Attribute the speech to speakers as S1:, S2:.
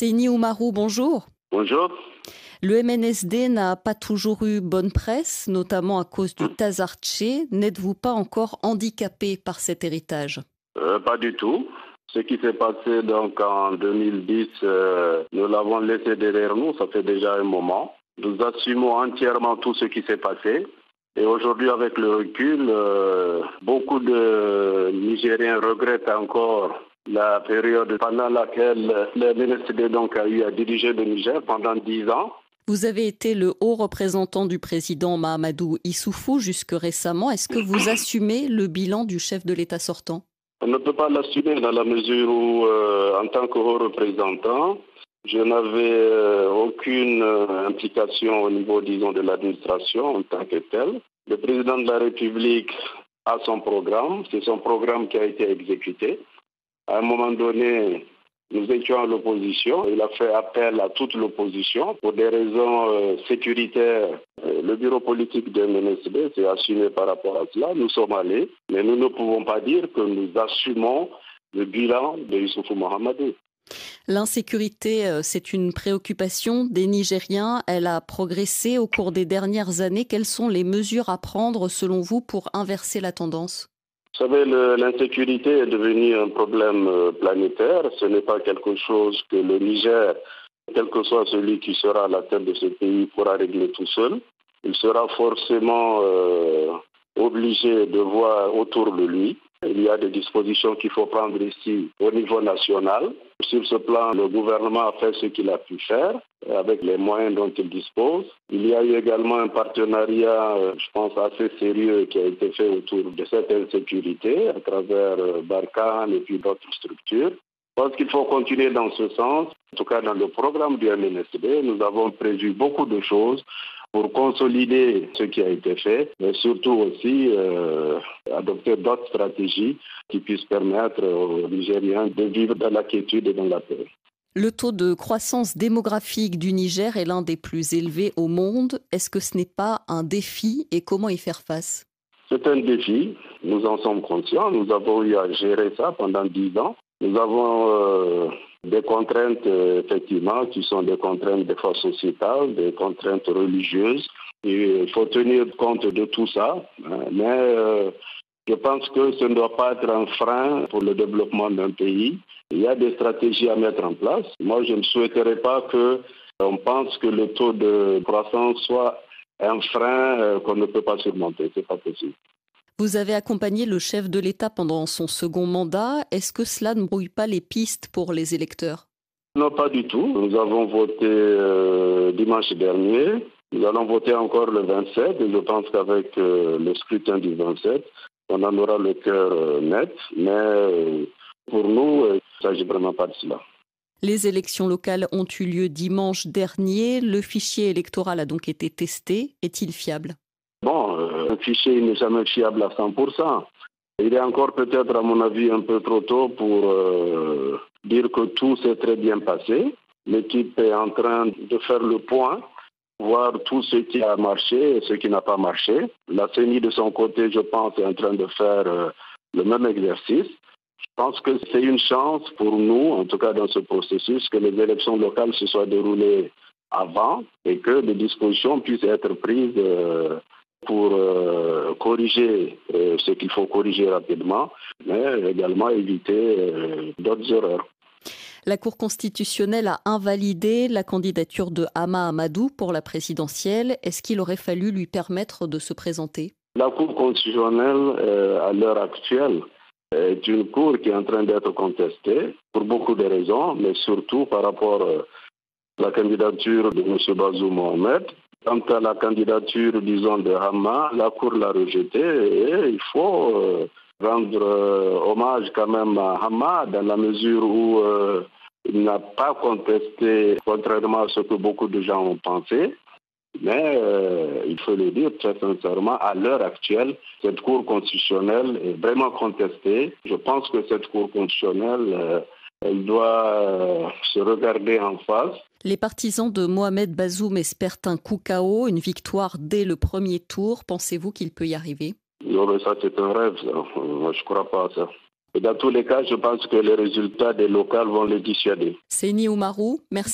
S1: Seni Oumarou, bonjour.
S2: Bonjour.
S1: Le MNSD n'a pas toujours eu bonne presse, notamment à cause du Tazarché. N'êtes-vous pas encore handicapé par cet héritage?
S2: Euh, Pas du tout. Ce qui s'est passé donc en 2010, euh, nous l'avons laissé derrière nous, ça fait déjà un moment. Nous assumons entièrement tout ce qui s'est passé. Et aujourd'hui, avec le recul, euh, beaucoup de Nigériens regrettent encore la période pendant laquelle le MNSD donc a eu à diriger le Niger pendant dix ans.
S1: Vous avez été le haut représentant du président Mahamadou Issoufou jusque récemment. Est-ce que vous assumez le bilan du chef de l'État sortant?
S2: On ne peut pas l'assumer dans la mesure où, euh, en tant que haut représentant, je n'avais euh, aucune euh, implication au niveau, disons, de l'administration en tant que tel. Le président de la République a son programme, c'est son programme qui a été exécuté. À un moment donné, nous étions à l'opposition. Il a fait appel à toute l'opposition pour des raisons euh, sécuritaires. Euh, le bureau politique de MNSB s'est assumé par rapport à cela. Nous sommes allés, mais nous ne pouvons pas dire que nous assumons le bilan de Youssoufou Mohamedou.
S1: L'insécurité, euh, c'est une préoccupation des Nigériens. Elle a progressé au cours des dernières années. Quelles sont les mesures à prendre, selon vous, pour inverser la tendance?
S2: Vous savez, l'insécurité est devenue un problème euh, planétaire. Ce n'est pas quelque chose que le Niger, quel que soit celui qui sera à la tête de ce pays, pourra régler tout seul. Il sera forcément euh, obligé de voir autour de lui. Il y a des dispositions qu'il faut prendre ici au niveau national. Sur ce plan, le gouvernement a fait ce qu'il a pu faire avec les moyens dont il dispose. Il y a eu également un partenariat, euh, je pense, assez sérieux qui a été fait autour de cette insécurité à travers euh, Barkhane et puis d'autres structures. Je pense qu'il faut continuer dans ce sens. En tout cas, dans le programme du MNSB, nous avons prévu beaucoup de choses pour consolider ce qui a été fait, mais surtout aussi euh, adopter d'autres stratégies qui puissent permettre aux Nigériens de vivre dans la quiétude et dans la paix.
S1: Le taux de croissance démographique du Niger est l'un des plus élevés au monde. Est-ce que ce n'est pas un défi et comment y faire face?
S2: C'est un défi, nous en sommes conscients, nous avons eu à gérer ça pendant dix ans. Nous avons euh, des contraintes, euh, effectivement, qui sont des contraintes des fois sociétales, des contraintes religieuses. Il faut tenir compte de tout ça. Hein. Mais euh, je pense que ce ne doit pas être un frein pour le développement d'un pays. Il y a des stratégies à mettre en place. Moi, je ne souhaiterais pas qu'on pense que le taux de croissance soit un frein qu'on ne peut pas surmonter. Ce n'est pas possible.
S1: Vous avez accompagné le chef de l'État pendant son second mandat. Est-ce que cela ne brouille pas les pistes pour les électeurs?
S2: Non, pas du tout. Nous avons voté euh, dimanche dernier. Nous allons voter encore le 27 et je pense qu'avec euh, le scrutin du 27, on en aura le cœur euh, net. Mais pour nous, il ne s'agit vraiment pas de cela.
S1: Les élections locales ont eu lieu dimanche dernier. Le fichier électoral a donc été testé. Est-il fiable?
S2: Fichier n'est jamais fiable à 100%. Il est encore peut-être, à mon avis, un peu trop tôt pour euh, dire que tout s'est très bien passé. L'équipe est en train de faire le point, voir tout ce qui a marché et ce qui n'a pas marché. La CENI, de son côté, je pense, est en train de faire euh, le même exercice. Je pense que c'est une chance pour nous, en tout cas dans ce processus, que les élections locales se soient déroulées avant et que des dispositions puissent être prises pour euh, corriger euh, ce qu'il faut corriger rapidement, mais également éviter euh, d'autres erreurs.
S1: La Cour constitutionnelle a invalidé la candidature de Hama Amadou pour la présidentielle. Est-ce qu'il aurait fallu lui permettre de se présenter?
S2: La Cour constitutionnelle, à l'heure actuelle, est une cour qui est en train d'être contestée pour beaucoup de raisons, mais surtout par rapport à la candidature de M. Bazou Mohamed, Quant à la candidature, disons, de Hama, la Cour l'a rejetée et il faut euh, rendre euh, hommage quand même à Hama dans la mesure où euh, il n'a pas contesté, contrairement à ce que beaucoup de gens ont pensé. Mais il faut le dire très sincèrement, à l'heure actuelle, cette Cour constitutionnelle est vraiment contestée. Je pense que cette Cour constitutionnelle elle doit se regarder en face.
S1: Les partisans de Mohamed Bazoum espèrent un coup KO, une victoire dès le premier tour. Pensez-vous qu'il peut y arriver?
S2: Non, mais ça c'est un rêve. Moi, je ne crois pas à ça. Et dans tous les cas, je pense que les résultats des locales vont les dissuader.
S1: C'est Oumarou, merci.